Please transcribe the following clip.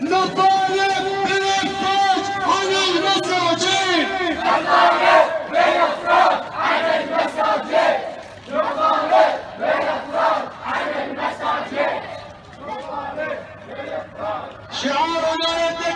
Nobody! شعارنا يدك